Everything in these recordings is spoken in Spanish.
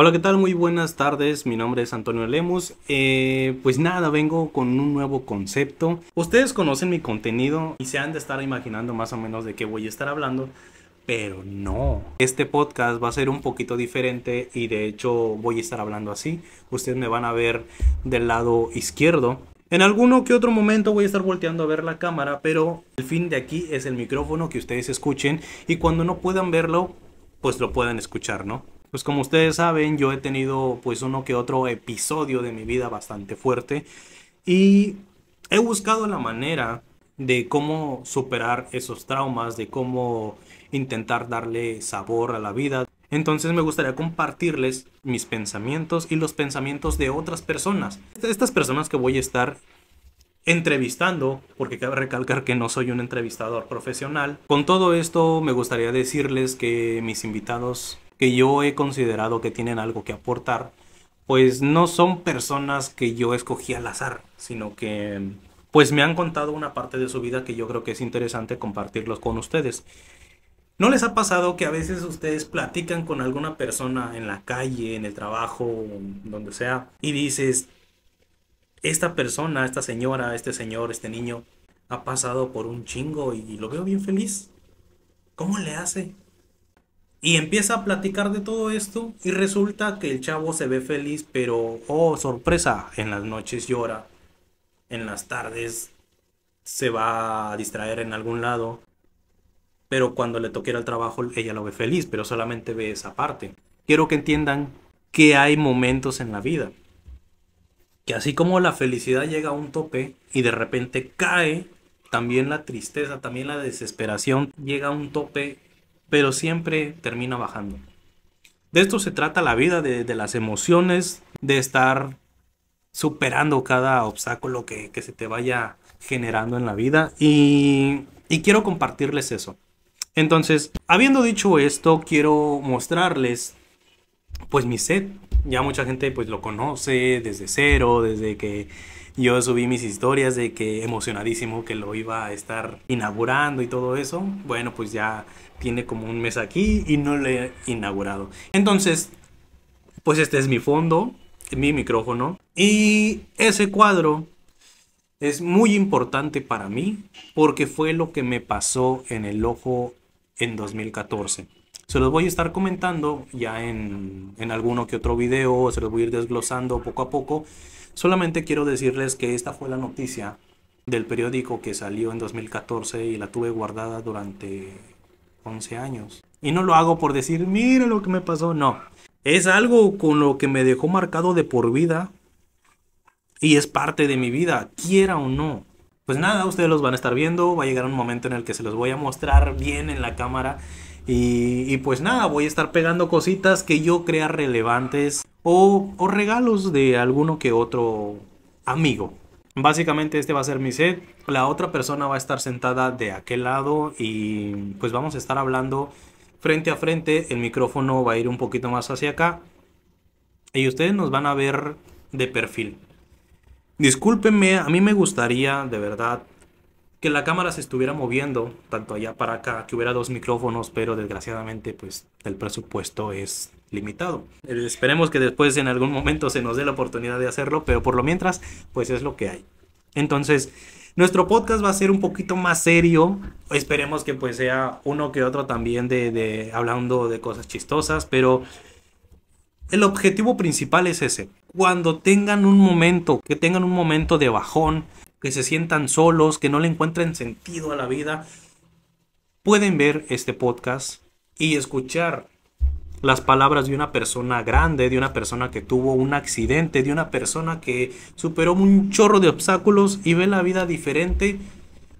Hola, ¿qué tal? Muy buenas tardes, mi nombre es Antonio Lemus. Eh, pues nada, vengo con un nuevo concepto. Ustedes conocen mi contenido y se han de estar imaginando más o menos de qué voy a estar hablando, pero no. Este podcast va a ser un poquito diferente y de hecho voy a estar hablando así. Ustedes me van a ver del lado izquierdo. En alguno que otro momento voy a estar volteando a ver la cámara, pero el fin de aquí es el micrófono que ustedes escuchen y cuando no puedan verlo, pues lo puedan escuchar, ¿no? Pues como ustedes saben, yo he tenido pues uno que otro episodio de mi vida bastante fuerte y he buscado la manera de cómo superar esos traumas, de cómo intentar darle sabor a la vida. Entonces me gustaría compartirles mis pensamientos y los pensamientos de otras personas. Estas personas que voy a estar entrevistando, porque cabe recalcar que no soy un entrevistador profesional. Con todo esto me gustaría decirles que mis invitados que yo he considerado que tienen algo que aportar, pues no son personas que yo escogí al azar, sino que pues me han contado una parte de su vida que yo creo que es interesante compartirlos con ustedes. ¿No les ha pasado que a veces ustedes platican con alguna persona en la calle, en el trabajo, donde sea, y dices, esta persona, esta señora, este señor, este niño, ha pasado por un chingo y lo veo bien feliz? ¿Cómo le hace? Y empieza a platicar de todo esto y resulta que el chavo se ve feliz, pero, oh, sorpresa, en las noches llora, en las tardes se va a distraer en algún lado, pero cuando le toque ir al trabajo ella lo ve feliz, pero solamente ve esa parte. Quiero que entiendan que hay momentos en la vida, que así como la felicidad llega a un tope y de repente cae, también la tristeza, también la desesperación llega a un tope pero siempre termina bajando. De esto se trata la vida, de, las emociones, de estar superando cada obstáculo que, se te vaya generando en la vida y, y quiero compartirles eso. Entonces, habiendo dicho esto, quiero mostrarles pues mi set. Ya mucha gente pues lo conoce desde cero, desde que yo subí mis historias de que emocionadísimo que lo iba a estar inaugurando y todo eso. Bueno, pues ya tiene como un mes aquí y no lo he inaugurado. Entonces, pues este es mi fondo, mi micrófono. Y ese cuadro es muy importante para mí porque fue lo que me pasó en el ojo en 2014. Se los voy a estar comentando ya en, en alguno que otro video, se los voy a ir desglosando poco a poco. Solamente quiero decirles que esta fue la noticia del periódico que salió en 2014 y la tuve guardada durante 11 años. Y no lo hago por decir, mira lo que me pasó, no. Es algo con lo que me dejó marcado de por vida y es parte de mi vida, quiera o no. Pues nada, ustedes los van a estar viendo, va a llegar un momento en el que se los voy a mostrar bien en la cámara y, pues nada, voy a estar pegando cositas que yo crea relevantes o, o regalos de alguno que otro amigo. Básicamente este va a ser mi set. La otra persona va a estar sentada de aquel lado y pues vamos a estar hablando frente a frente. El micrófono va a ir un poquito más hacia acá. Y ustedes nos van a ver de perfil. Discúlpenme, a mí me gustaría de verdad que la cámara se estuviera moviendo tanto allá para acá, que hubiera dos micrófonos, pero desgraciadamente pues el presupuesto es limitado. Eh, esperemos que después en algún momento se nos dé la oportunidad de hacerlo, pero por lo mientras, pues es lo que hay. Entonces, nuestro podcast va a ser un poquito más serio. Esperemos que pues sea uno que otro también de, de hablando de cosas chistosas, pero el objetivo principal es ese. Cuando tengan un momento, que tengan un momento de bajón, que se sientan solos, que no le encuentren sentido a la vida, pueden ver este podcast y escuchar las palabras de una persona grande, de una persona que tuvo un accidente, de una persona que superó un chorro de obstáculos y ve la vida diferente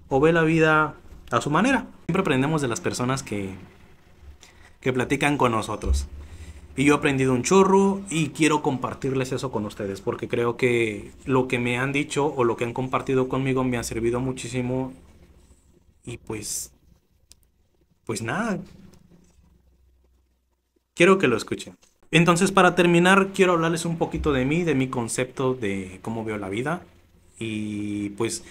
o ve la vida a su manera. Siempre aprendemos de las personas que, que platican con nosotros. Y yo he aprendido un chorro y quiero compartirles eso con ustedes porque creo que lo que me han dicho o lo que han compartido conmigo me ha servido muchísimo. Y pues, pues nada, Quiero que lo escuchen. Entonces, para terminar, quiero hablarles un poquito de mí, de mi concepto de cómo veo la vida y pues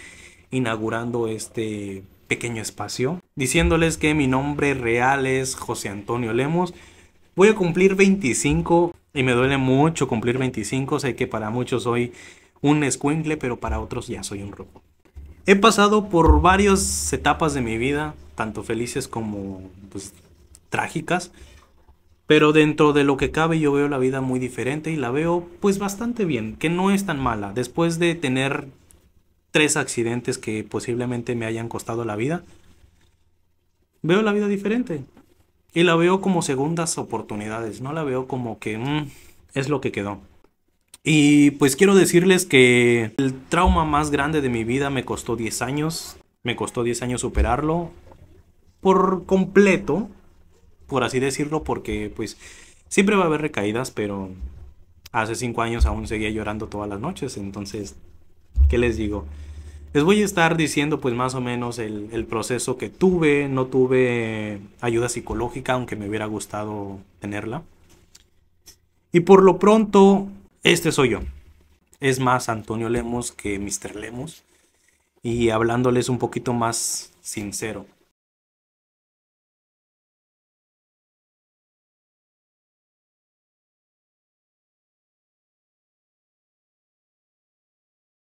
inaugurando este pequeño espacio. diciéndoles que mi nombre real es José Antonio Lemos. Voy a cumplir 25 y me duele mucho cumplir 25. Sé que para muchos soy un escuincle, pero para otros ya soy un robo. He pasado por varias etapas de mi vida, tanto felices como pues, trágicas. Pero dentro de lo que cabe yo veo la vida muy diferente y la veo pues bastante bien, que no es tan mala. Después de tener tres accidentes que posiblemente me hayan costado la vida, veo la vida diferente. Y la veo como segundas oportunidades, no la veo como que mm, es lo que quedó. Y pues quiero decirles que el trauma más grande de mi vida me costó 10 años. Me costó 10 años superarlo por completo por así decirlo, porque pues siempre va a haber recaídas, pero hace cinco años aún seguía llorando todas las noches, entonces, ¿qué les digo? Les voy a estar diciendo pues más o menos el, el, proceso que tuve, no tuve ayuda psicológica, aunque me hubiera gustado tenerla. Y por lo pronto, este soy yo. Es más Antonio Lemos que Mr. Lemos. Y hablándoles un poquito más sincero.